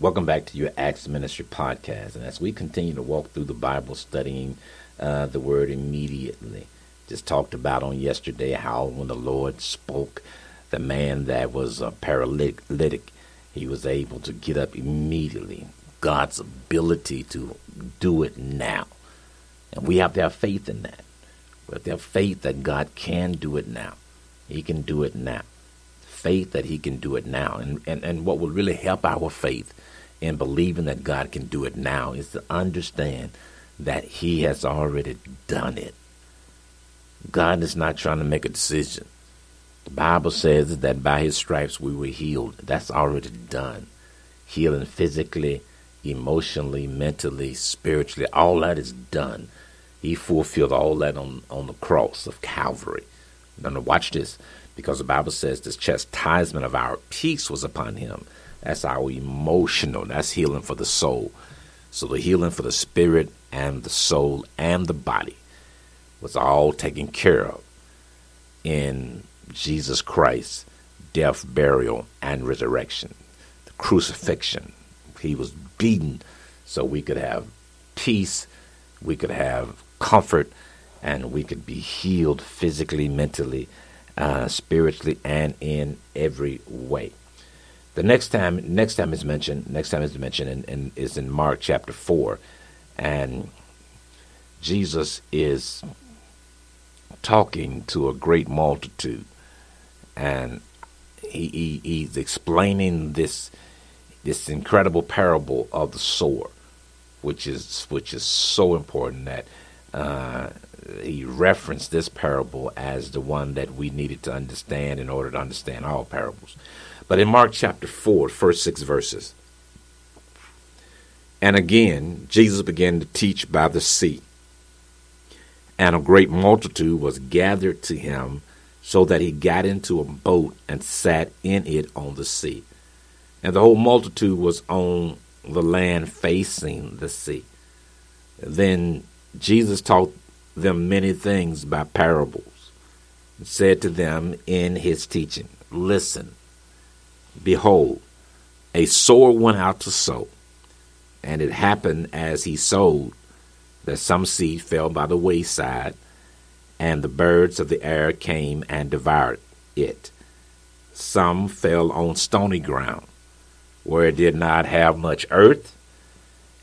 Welcome back to your Acts Ministry podcast. And as we continue to walk through the Bible, studying uh, the word immediately, just talked about on yesterday how when the Lord spoke, the man that was a paralytic, he was able to get up immediately. God's ability to do it now. And we have to have faith in that. We have to have faith that God can do it now. He can do it now. Faith that He can do it now. And, and, and what will really help our faith in believing that God can do it now is to understand that He has already done it. God is not trying to make a decision. The Bible says that by His stripes we were healed. That's already done. Healing physically, emotionally, mentally, spiritually, all that is done. He fulfilled all that on, on the cross of Calvary. Now, watch this, because the Bible says this chastisement of our peace was upon him that's our emotional. That's healing for the soul. So the healing for the spirit and the soul and the body was all taken care of in Jesus Christ, death, burial, and resurrection. The crucifixion. He was beaten so we could have peace, we could have comfort, and we could be healed physically, mentally, uh, spiritually, and in every way. The next time, next time is mentioned. Next time is mentioned, and, and is in Mark chapter four, and Jesus is talking to a great multitude, and he, he he's explaining this this incredible parable of the sower, which is which is so important that uh, he referenced this parable as the one that we needed to understand in order to understand all parables. But in Mark chapter 4, first six verses, and again, Jesus began to teach by the sea. And a great multitude was gathered to him, so that he got into a boat and sat in it on the sea. And the whole multitude was on the land facing the sea. Then Jesus taught them many things by parables, and said to them in his teaching, Listen, Behold, a sower went out to sow, and it happened as he sowed that some seed fell by the wayside, and the birds of the air came and devoured it. Some fell on stony ground, where it did not have much earth,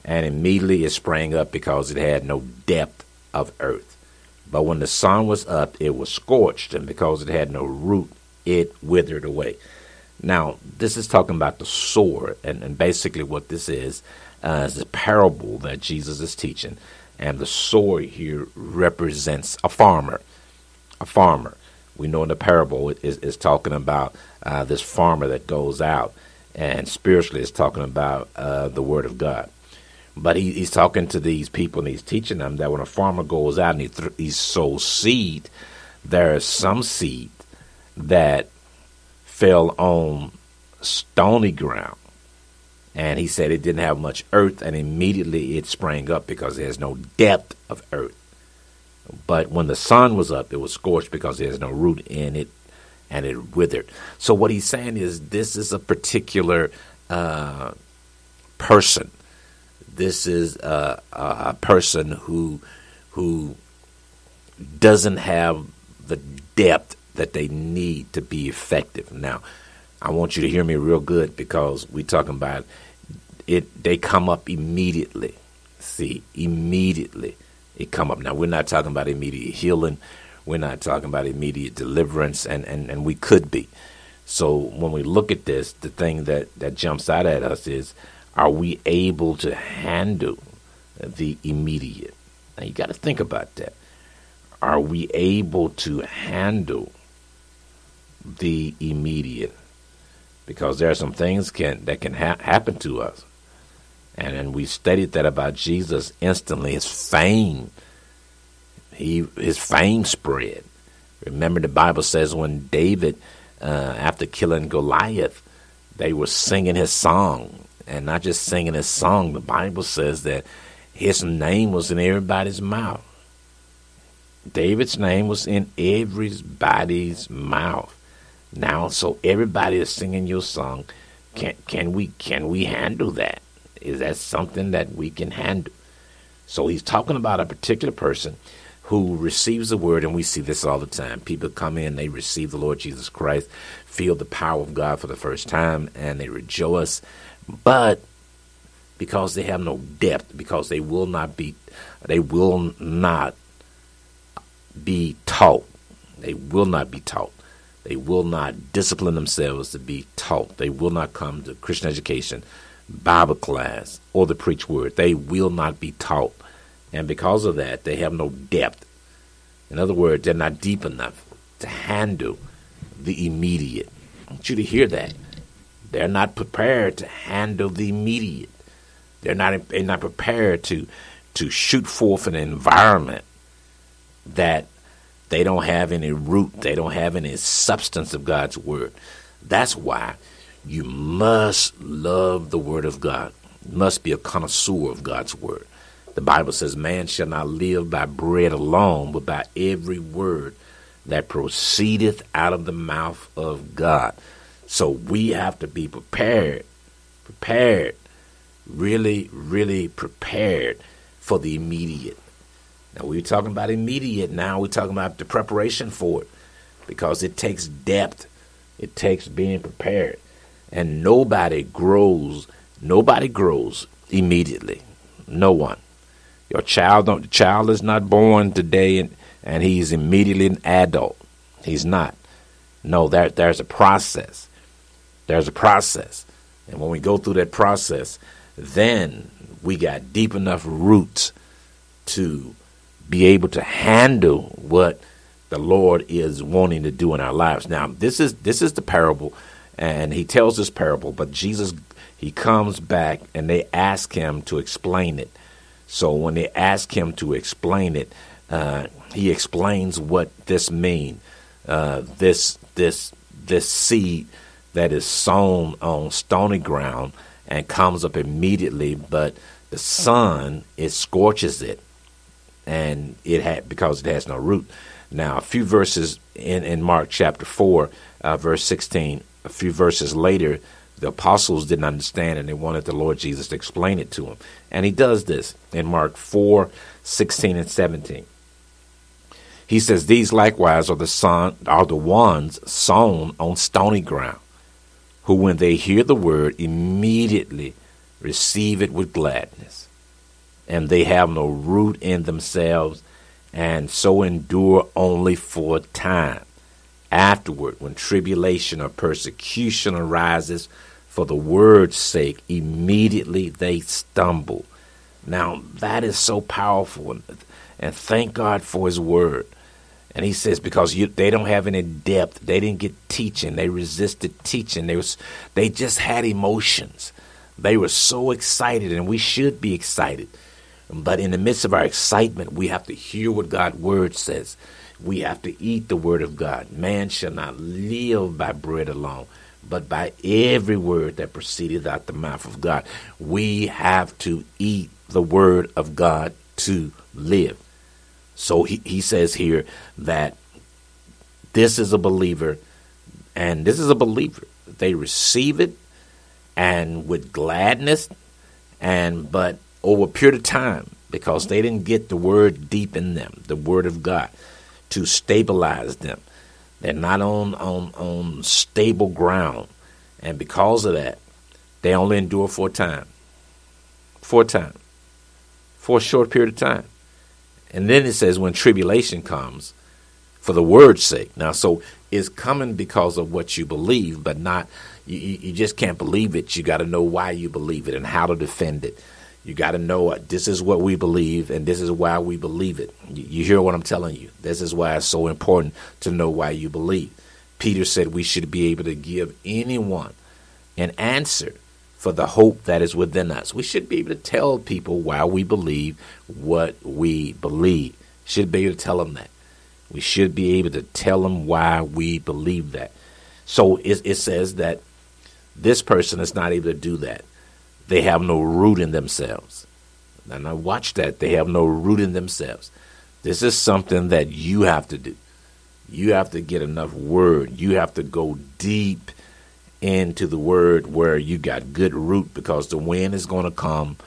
and immediately it sprang up because it had no depth of earth. But when the sun was up, it was scorched, and because it had no root, it withered away. Now, this is talking about the sword, and, and basically what this is uh, is a parable that Jesus is teaching. And the sword here represents a farmer. A farmer. We know in the parable it is, is talking about uh, this farmer that goes out, and spiritually it's talking about uh, the Word of God. But he, he's talking to these people and he's teaching them that when a farmer goes out and he, th- he sows seed, there is some seed that fell on stony ground. And he said it didn't have much earth, and immediately it sprang up because there's no depth of earth. But when the sun was up, it was scorched because there's no root in it, and it withered. So what he's saying is this is a particular uh, person. This is a, a person who who doesn't have the depth that they need to be effective. Now, I want you to hear me real good because we're talking about it. They come up immediately. See, immediately it come up. Now, we're not talking about immediate healing. We're not talking about immediate deliverance, and, and, and we could be. So when we look at this, the thing that, that jumps out at us is, are we able to handle the immediate? Now, you got to think about that. Are we able to handle the immediate because there are some things can that can ha- happen to us. And, we studied that about Jesus instantly. His fame, he his fame spread. Remember, the Bible says when David, uh, after killing Goliath, they were singing his song, and not just singing his song. The Bible says that his name was in everybody's mouth. David's name was in everybody's mouth. Now, so everybody is singing your song can can we can we handle that? Is that something that we can handle? So he's talking about a particular person who receives the word, and we see this all the time. People come in, they receive the Lord Jesus Christ, feel the power of God for the first time, and they rejoice. But because they have no depth, because they will not be, they will not be taught. They will not be taught. They will not discipline themselves to be taught. They will not come to Christian education, Bible class, or the preach word. They will not be taught. And because of that, they have no depth. In other words, they're not deep enough to handle the immediate. I want you to hear that. They're not prepared to handle the immediate. They're not, they're not prepared to, to shoot forth an environment that they don't have any root, they don't have any substance of God's word. That's why you must love the word of God. You must be a connoisseur of God's word. The Bible says, Man shall not live by bread alone, but by every word that proceedeth out of the mouth of God. So we have to be prepared, prepared, really, really prepared for the immediate. Now we're talking about immediate. Now we're talking about the preparation for it, because it takes depth. It takes being prepared, and nobody grows. Nobody grows immediately. No one. Your child don't. Child is not born today, and and he's immediately an adult. He's not. No, there there's a process. There's a process, and when we go through that process, then we got deep enough roots to be able to handle what the Lord is wanting to do in our lives. Now, this is this is the parable, and he tells this parable, but Jesus he comes back and they ask him to explain it. So when they ask him to explain it, uh, he explains what this means. Uh, this this this seed that is sown on stony ground and comes up immediately, but the sun it scorches it and it had because it has no root. Now, a few verses in in Mark chapter four, uh, verse sixteen, a few verses later, the apostles didn't understand and they wanted the Lord Jesus to explain it to them, and he does this in Mark four, sixteen and seventeen. He says, "These likewise are the son are the ones sown on stony ground, who, when they hear the word, immediately receive it with gladness." and they have no root in themselves, and so endure only for a time. Afterward, when tribulation or persecution arises for the word's sake, immediately they stumble. Now, that is so powerful, and thank God for His word. And he says because you, they don't have any depth, they didn't get teaching, they resisted teaching. They was they just had emotions. They were so excited, and we should be excited but in the midst of our excitement, we have to hear what God's word says. We have to eat the word of God. Man shall not live by bread alone, but by every word that proceedeth out the mouth of God. We have to eat the word of God to live. So he, he says here that this is a believer, and this is a believer. They receive it and with gladness, and but over a period of time because they didn't get the word deep in them, the word of God, to stabilize them. They're not on, on, on stable ground. And because of that, they only endure for a time. For a time. For a short period of time. And then it says when tribulation comes, for the word's sake. Now, so it's coming because of what you believe, but not, you, you just can't believe it. You got to know why you believe it and how to defend it you got to know what, this is what we believe, and this is why we believe it. You, hear what I'm telling you. This is why it's so important to know why you believe. Peter said we should be able to give anyone an answer for the hope that is within us. We should be able to tell people why we believe what we believe. Should be able to tell them that. We should be able to tell them why we believe that. So it, it says that this person is not able to do that they have no root in themselves. And I watch that. They have no root in themselves. This is something that you have to do. You have to get enough word. You have to go deep into the word where you got good root because the wind is going to come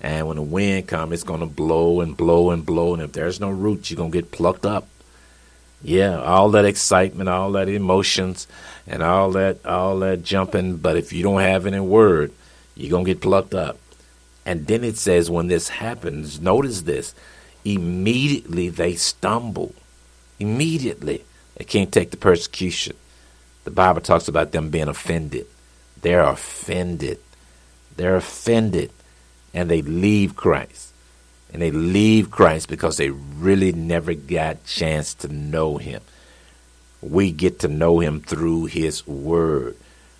and when the wind comes it's going to blow and blow and blow and if there's no root you're going to get plucked up yeah all that excitement all that emotions and all that all that jumping but if you don't have any word you're going to get plucked up and then it says when this happens notice this immediately they stumble immediately they can't take the persecution the Bible talks about them being offended. They're offended. They're offended. And they leave Christ. And they leave Christ because they really never got chance to know him. We get to know him through his word,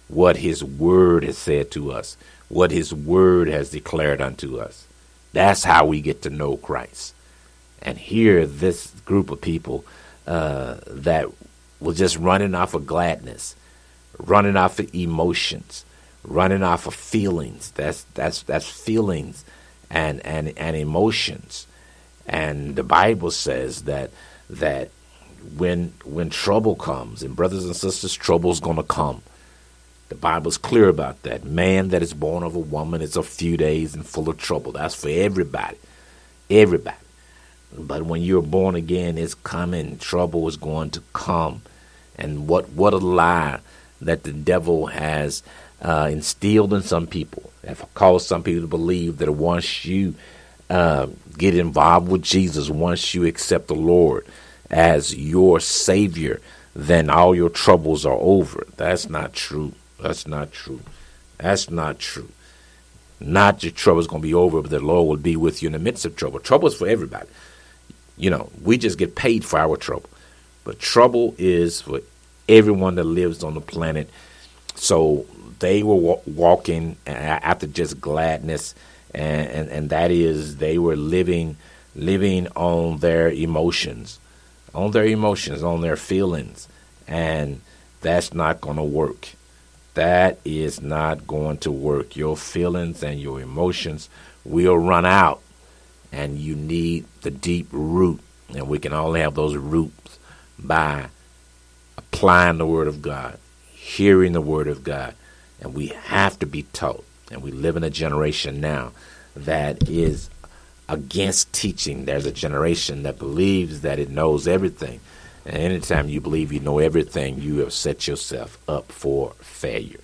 what his word has said to us, what his word has declared unto us. That's how we get to know Christ. And here, this group of people uh, that was just running off of gladness, running off of emotions, running off of feelings. That's that's that's feelings and and and emotions. And the Bible says that that when when trouble comes, and brothers and sisters, trouble's gonna come. The Bible's clear about that. Man that is born of a woman is a few days and full of trouble. That's for everybody. Everybody. But when you're born again, it's coming. Trouble is going to come. And what, what a lie that the devil has uh, instilled in some people, have caused some people to believe that once you uh, get involved with Jesus, once you accept the Lord as your Savior, then all your troubles are over. That's not true. That's not true. That's not true. Not your trouble is going to be over, but the Lord will be with you in the midst of trouble. Trouble is for everybody. You know, we just get paid for our trouble. But trouble is for everyone that lives on the planet. So they were wa- walking after just gladness, and, and, and that is they were living living on their emotions, on their emotions, on their feelings, and that's not going to work. That is not going to work. Your feelings and your emotions will run out and you need the deep root. And we can only have those roots by applying the Word of God, hearing the Word of God. And we have to be taught. And we live in a generation now that is against teaching. There's a generation that believes that it knows everything. And anytime you believe you know everything, you have set yourself up for failure.